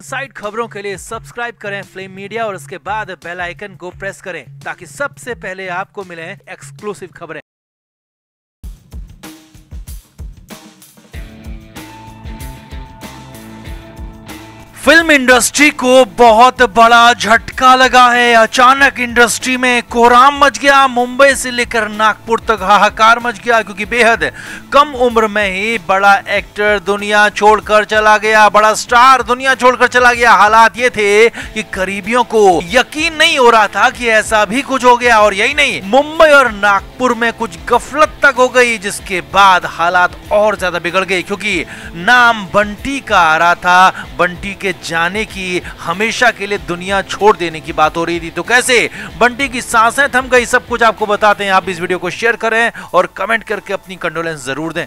Side खबरों के लिए सब्सक्राइब करें फ्लेम मीडिया और उसके बाद बेल आइकन को प्रेस करें ताकि सबसे पहले आपको मिले एक्सक्लूसिव खबरें। फ़िल्म इंडस्ट्री को बहुत बड़ा झटका लगा है। अचानक इंडस्ट्री में कोराम मच गया, मुंबई से लेकर नागपुर तक हाहाकार मच गया, क्योंकि बेहद कम उम्र में ही बड़ा एक्टर दुनिया छोड़कर चला गया, बड़ा स्टार दुनिया छोड़कर चला गया। हालात ये थे कि करीबियों को यकीन नहीं हो रहा था कि ऐसा भी कुछ हो गया, और यही नहीं, मुंबई और नागपुर में कुछ गफलत तक हो गई, जिसके बाद हालात और ज़्यादा बिगड़ गए, क्योंकि नाम बंटी का आ रहा था। बंटी के जाने की, हमेशा के लिए दुनिया छोड़ देने की बात हो रही थी। तो कैसे? बंटी की साँसें थम गई, सब कुछ आपको बताते हैं। आप इस वीडियो को शेयर करें और कमेंट करके अपनी कंडोलेंस ज़रूर दें।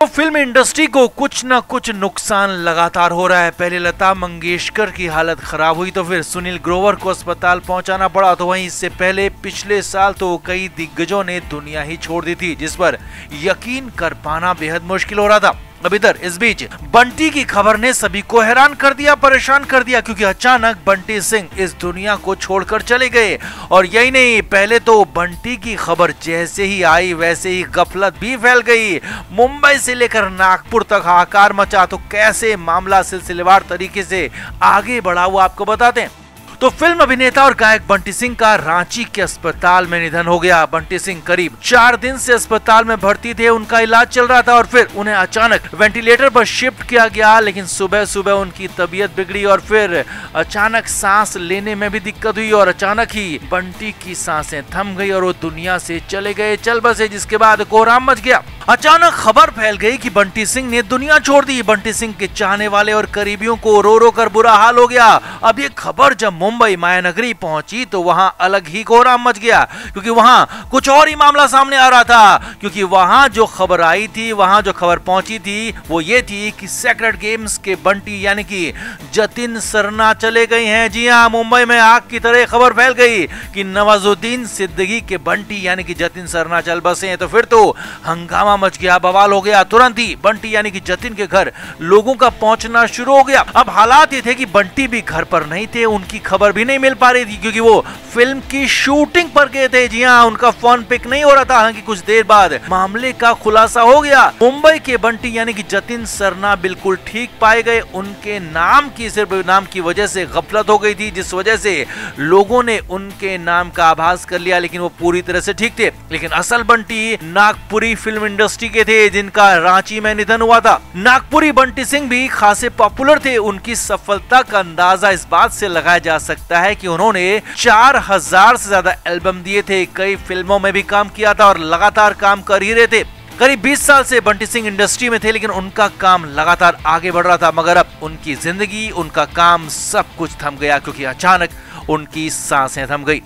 तो फ़िल्म इंडस्ट्री को कुछ ना कुछ नुकसान लगातार हो रहा है। पहले लता मंगेशकर की हालत खराब हुई तो फिर सुनील ग्रोवर को अस्पताल पहुंचाना पड़ा। तो वहीं इससे पहले पिछले साल तो कई दिग्गजों ने दुनिया ही छोड़ दी थी, जिस पर यकीन कर पाना बेहद मुश्किल हो रहा था। अब इधर, इस बीच बंटी की खबर ने सभी को हैरान कर दिया, परेशान कर दिया, क्योंकि अचानक बंटी सिंह इस दुनिया को छोड़कर चले गए। और यही नहीं, पहले तो बंटी की खबर जैसे ही आई, वैसे ही गफलत भी फैल गई। मुंबई से लेकर नागपुर तक हाकार मचा तो कैसे मामला सिलसिलेवार तरीके से आगे बढ़ा हुआ आपको बताते हैं। तो फ़िल्म अभिनेता और गायक बंटी सिंह का रांची के अस्पताल में निधन हो गया। बंटी सिंह करीब चार दिन से अस्पताल में भर्ती थे, उनका इलाज चल रहा था और फिर उन्हें अचानक वेंटिलेटर पर शिफ्ट किया गया, लेकिन सुबह सुबह उनकी तबीयत बिगड़ी और फिर अचानक सांस लेने में भी दिक्कत हुई और अचानक ही बंटी की साँसें थम गई और वो दुनिया से चले गए। चल बसे, जिसके बाद कोहराम मच गया। अचानक खबर फैल गई कि बंटी सिंह ने दुनिया छोड़ दी। बंटी सिंह के चाहने वाले और करीबियों को रो रो कर बुरा हाल हो गया। अब ये खबर जब मुंबई मायानगरी पहुँची तो वहाँ अलग ही कोहराम मच गया, क्योंकि वहाँ कुछ और ही मामला सामने आ रहा था। क्योंकि वहाँ जो खबर आई थी, वहाँ जो खबर पहुँची थी, वो ये थी कि सेक्रेट गेम्स के बंटी, यानी कि जतिन सरना चले गए हैं। जी हाँ मुंबई में आग की तरह खबर फैल गई कि नवाजुद्दीन सिद्दगी के बंटी, यानी कि जतिन सरना चल बसे हैं। तो फिर तो हंगामा हंगामा मच गया, बवाल हो गया, तुरंत ही बंटी यानी कि जतिन के घर लोगों का पहुँचना शुरू हो गया। अब हालात ये थे कि बंटी भी घर पर नहीं थे, उनकी खबर भी नहीं मिल पा रही थी, क्योंकि वो फ़िल्म की शूटिंग पर गए थे। जी हाँ उनका फ़ोन पिक नहीं हो रहा था, हालाँकि कुछ देर बाद मामले का खुलासा हो गया। मुंबई के बंटी यानी कि जतिन सरना बिल्कुल ठीक पाए गए। उनके नाम की सिर्फ़ नाम की वजह से गफलत हो गई थी, जिस वजह से लोगों ने उनके नाम का आभास कर लिया, लेकिन वो पूरी तरह से ठीक थे। लेकिन असल Bunty Nagpuri film industry industry के थे, जिनका रांची में निधन हुआ था। नागपुरी बंटी सिंह भी खासे पॉपुलर थे। उनकी सफलता का अंदाज़ा इस बात से लगाया जा सकता है कि उन्होंने चार हज़ार से ज़्यादा एल्बम दिए थे। कई फ़िल्मों में भी काम किया था और लगातार काम कर ही रहे थे। करीब 20 साल से बंटी सिंह इंडस्ट्री में थे, लेकिन उनका काम लगातार आगे बढ़ रहा था। मगर अब उनकी ज़िंदगी, उनका काम सब कुछ थम गया, क्योंकि अचानक उनकी साँसें थम गई।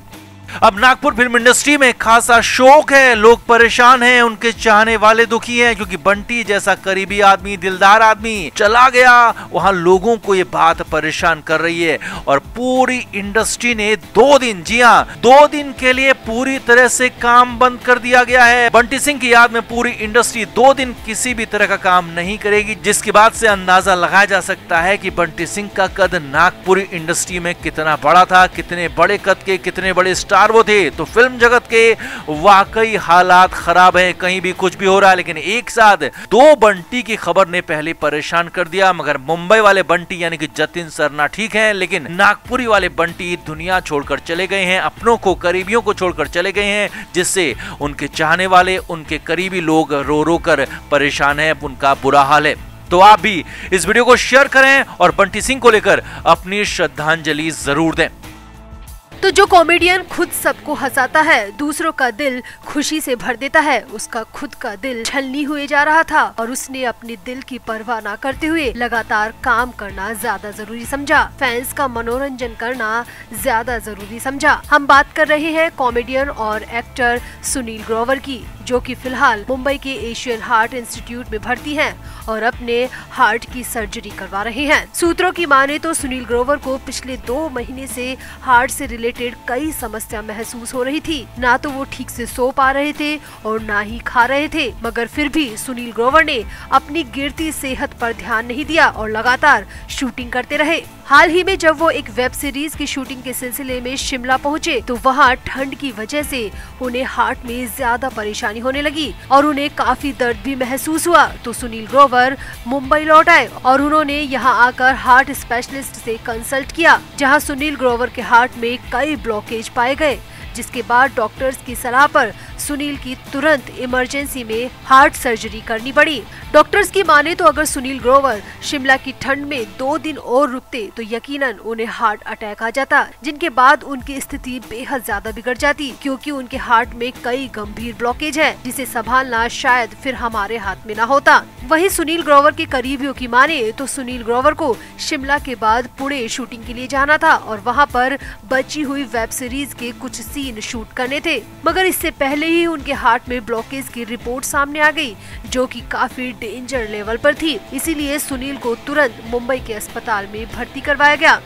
अब नागपुर फ़िल्म इंडस्ट्री में खासा शोक है, लोग परेशान हैं, उनके चाहने वाले दुखी हैं, क्योंकि बंटी जैसा करीबी आदमी, दिलदार आदमी चला गया। वहाँ लोगों को ये बात परेशान कर रही है और पूरी इंडस्ट्री ने दो दिन, जी हाँ दो दिन के लिए पूरी तरह से काम बंद कर दिया गया है। बंटी सिंह की याद में पूरी इंडस्ट्री दो दिन किसी भी तरह का काम नहीं करेगी, जिसके बाद से अंदाज़ा लगाया जा सकता है कि बंटी सिंह का कद नागपुरी इंडस्ट्री में कितना बड़ा था, कितने बड़े कद के, कितने बड़े स्टार स्टार वो थे। तो फ़िल्म जगत के वाकई हालात खराब है, कहीं भी कुछ भी हो रहा है, लेकिन एक साथ दो बंटी की खबर ने पहले परेशान कर दिया, मगर मुंबई वाले बंटी यानी कि जतिन सरना ठीक है, लेकिन नागपुरी वाले बंटी दुनिया छोड़कर चले गए हैं, अपनों को, करीबियों को छोड़कर चले गए हैं, जिससे उनके चाहने वाले, उनके करीबी लोग रो रो कर परेशान है, उनका बुरा हाल है। तो आप भी इस वीडियो को शेयर करें और बंटी सिंह को लेकर अपनी श्रद्धांजलि ज़रूर दें। तो जो कॉमेडियन खुद सबको हंसाता है, दूसरों का दिल खुशी से भर देता है, उसका खुद का दिल छलनी हुए जा रहा था और उसने अपने दिल की परवाह ना करते हुए लगातार काम करना ज़्यादा ज़रूरी समझा फैंस का मनोरंजन करना ज़्यादा ज़रूरी समझा। हम बात कर रहे हैं कॉमेडियन और एक्टर सुनील ग्रोवर की। जो कि फ़िलहाल मुंबई के एशियन हार्ट इंस्टीट्यूट में भर्ती हैं और अपने हार्ट की सर्जरी करवा रहे हैं। सूत्रों की माने तो सुनील ग्रोवर को पिछले दो महीने से हार्ट से रिलेटेड कई समस्या महसूस हो रही थी। ना तो वो ठीक से सो पा रहे थे और ना ही खा रहे थे, मगर फिर भी सुनील ग्रोवर ने अपनी गिरती सेहत पर ध्यान नहीं दिया और लगातार शूटिंग करते रहे। हाल ही में जब वो एक वेब सीरीज़ की शूटिंग के सिलसिले में शिमला पहुँचे तो वहाँ ठंड की वजह से उन्हें हार्ट में ज़्यादा परेशानी होने लगी और उन्हें काफ़ी दर्द भी महसूस हुआ। तो सुनील ग्रोवर मुंबई लौट आए और उन्होंने यहाँ आकर हार्ट स्पेशलिस्ट से कंसल्ट किया, जहाँ सुनील ग्रोवर के हार्ट में कई ब्लॉकेज पाए गए। जिसके बाद डॉक्टर्स की सलाह पर सुनील की तुरंत इमरजेंसी में हार्ट सर्जरी करनी पड़ी। डॉक्टर्स की माने तो अगर सुनील ग्रोवर शिमला की ठंड में दो दिन और रुकते तो यकीनन उन्हें हार्ट अटैक आ जाता, जिनके बाद उनकी स्थिति बेहद ज़्यादा बिगड़ जाती, क्योंकि उनके हार्ट में कई गंभीर ब्लॉकेज है, जिसे संभालना शायद फिर हमारे हाथ में न होता। वही सुनील ग्रोवर के करीबियों की माने तो सुनील ग्रोवर को शिमला के बाद पुणे शूटिंग के लिए जाना था, और वहाँ पर बची हुई वेब सीरीज़ के कुछ सीन शूट करने थे, मगर इससे पहले ही उनके हार्ट में ब्लॉकेज की रिपोर्ट सामने आ गई, जो कि काफ़ी डेंजर लेवल पर थी। इसीलिए सुनील को तुरंत मुंबई के अस्पताल में भर्ती करवाया गया।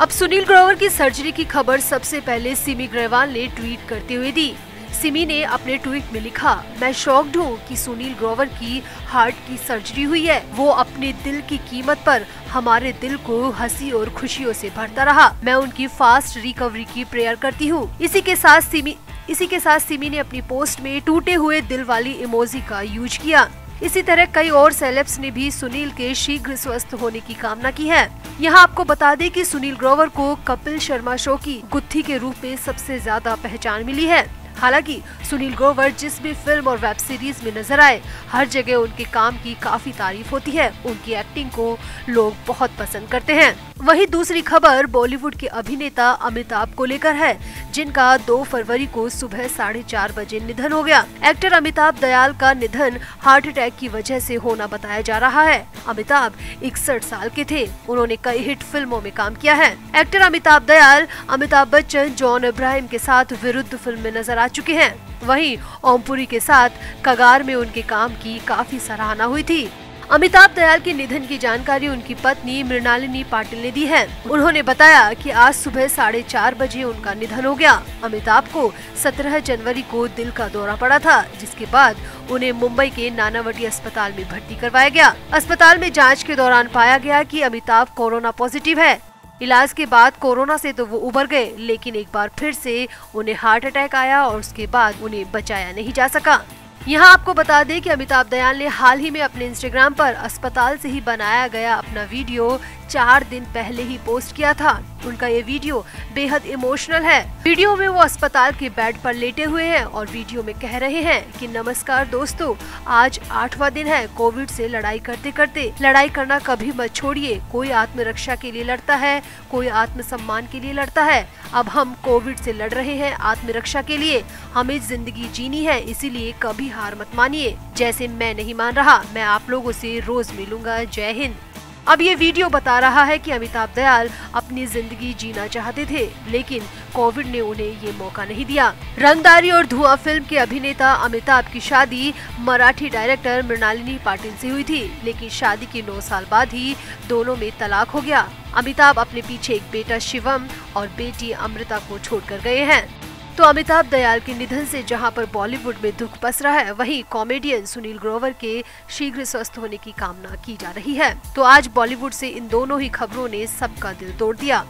अब सुनील ग्रोवर की सर्जरी की खबर सबसे पहले सिमी ग्रेवाल ने ट्वीट करते हुए दी। सिमी ने अपने ट्वीट में लिखा, मैं शॉक्ड हूँ कि सुनील ग्रोवर की हार्ट की सर्जरी हुई है। वो अपने दिल की कीमत पर हमारे दिल को हँसी और खुशियों से भरता रहा। मैं उनकी फास्ट रिकवरी की प्रेयर करती हूँ। इसी के साथ सिमी, इसी के साथ सिमी ने अपनी पोस्ट में टूटे हुए दिल वाली इमोजी का यूज़ किया। इसी तरह कई और सेलेब्स ने भी सुनील के शीघ्र स्वस्थ होने की कामना की है। यहाँ आपको बता दें कि सुनील ग्रोवर को कपिल शर्मा शो की गुत्थी के रूप में सबसे ज़्यादा पहचान मिली है। हालाँकि सुनील ग्रोवर जिस भी फ़िल्म और वेब सीरीज़ में नज़र आए, हर जगह उनके काम की काफ़ी तारीफ़ होती है। उनकी एक्टिंग को लोग बहुत पसंद करते हैं। वहीं दूसरी खबर, बॉलीवुड के अभिनेता अमिताभ को लेकर है, जिनका 2 फरवरी को सुबह साढ़े चार बजे निधन हो गया। एक्टर अमिताभ दयाल का निधन हार्ट अटैक की वजह से होना बताया जा रहा है। अमिताभ इकसठ साल के थे। उन्होंने कई हिट फ़िल्मों में काम किया है। एक्टर अमिताभ दयाल, अमिताभ बच्चन, जॉन इब्राहिम के साथ विरुद्ध फ़िल्म में नज़र आ चुके हैं। वहीं ओमपुरी के साथ कगार में उनके काम की काफ़ी सराहना हुई थी। अमिताभ दयाल के निधन की जानकारी उनकी पत्नी मृणालिनी पाटिल ने दी है। उन्होंने बताया कि आज सुबह साढ़े चार बजे उनका निधन हो गया। अमिताभ को 17 जनवरी को दिल का दौरा पड़ा था, जिसके बाद उन्हें मुंबई के नानावटी अस्पताल में भर्ती करवाया गया। अस्पताल में जाँच के दौरान पाया गया कि अमिताभ कोरोना पॉजिटिव है। इलाज के बाद कोरोना से तो वो उबर गए, लेकिन एक बार फिर से उन्हें हार्ट अटैक आया और उसके बाद उन्हें बचाया नहीं जा सका। यहाँ आपको बता दें कि अमिताभ दयाल ने हाल ही में अपने इंस्टाग्राम पर अस्पताल से ही बनाया गया अपना वीडियो चार दिन पहले ही पोस्ट किया था। उनका ये वीडियो बेहद इमोशनल है। वीडियो में वो अस्पताल के बेड पर लेटे हुए हैं और वीडियो में कह रहे हैं कि, नमस्कार दोस्तों, आज आठवां दिन है, कोविड से लड़ाई करते करते लड़ाई करना कभी मत छोड़िए। कोई आत्मरक्षा के लिए लड़ता है, कोई आत्मसम्मान के लिए लड़ता है। अब हम कोविड से लड़ रहे हैं आत्मरक्षा के लिए। हमें ज़िंदगी जीनी है, इसीलिए कभी हार मत मानिए। जैसे मैं नहीं मान रहा, मैं आप लोगों से रोज मिलूँगा। जय हिंद। अब ये वीडियो बता रहा है कि अमिताभ दयाल अपनी ज़िंदगी जीना चाहते थे, लेकिन कोविड ने उन्हें ये मौका नहीं दिया। रंगदारी और धुआँ फ़िल्म के अभिनेता अमिताभ की शादी मराठी डायरेक्टर मृणालिनी पाटिल से हुई थी, लेकिन शादी के नौ साल बाद ही दोनों में तलाक हो गया। अमिताभ अपने पीछे एक बेटा शिवम और बेटी अमृता को छोड़कर गए हैं। तो अमिताभ दयाल के निधन से जहाँ पर बॉलीवुड में दुख पसरा है, वहीं कॉमेडियन सुनील ग्रोवर के शीघ्र स्वस्थ होने की कामना की जा रही है। तो आज बॉलीवुड से इन दोनों ही खबरों ने सबका दिल तोड़ दिया।